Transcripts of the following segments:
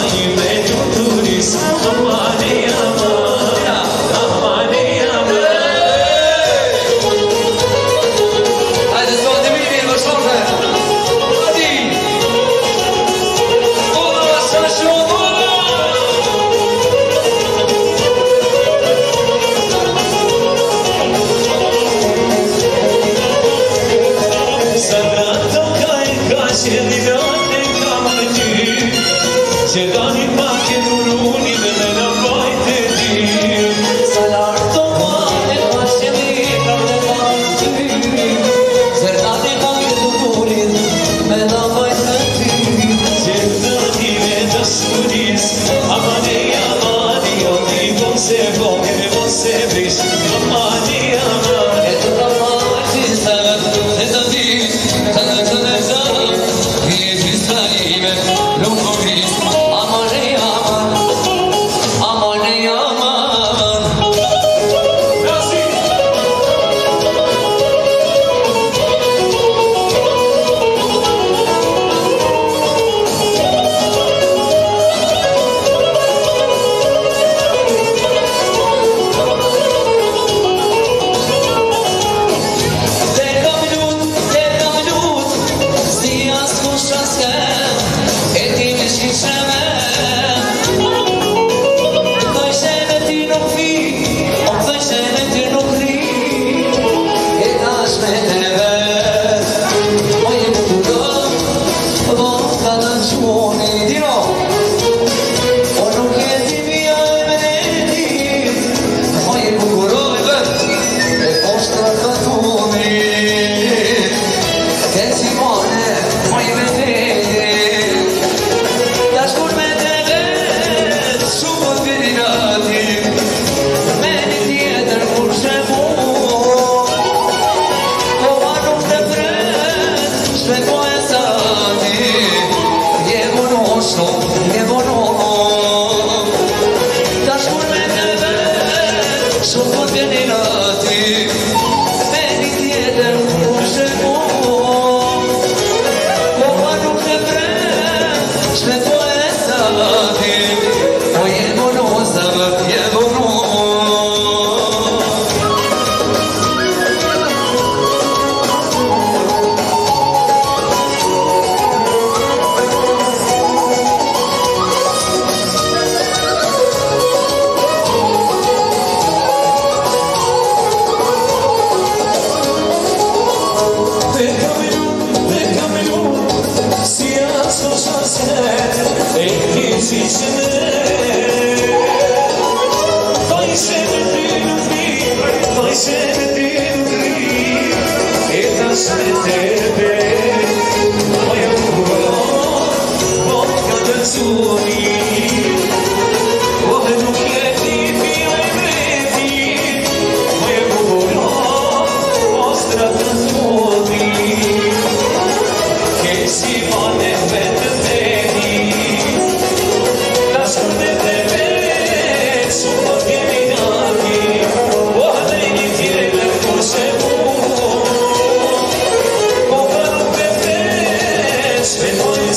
telling you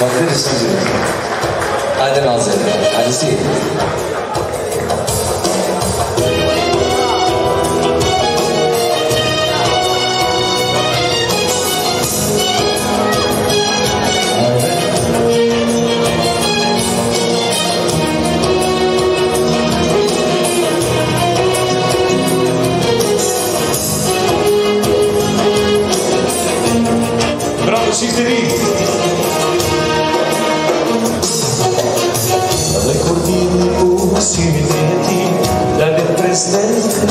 Bakır istiyoruz. Hadi Nazlı, hadi sil.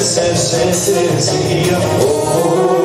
sessiz yapıyor.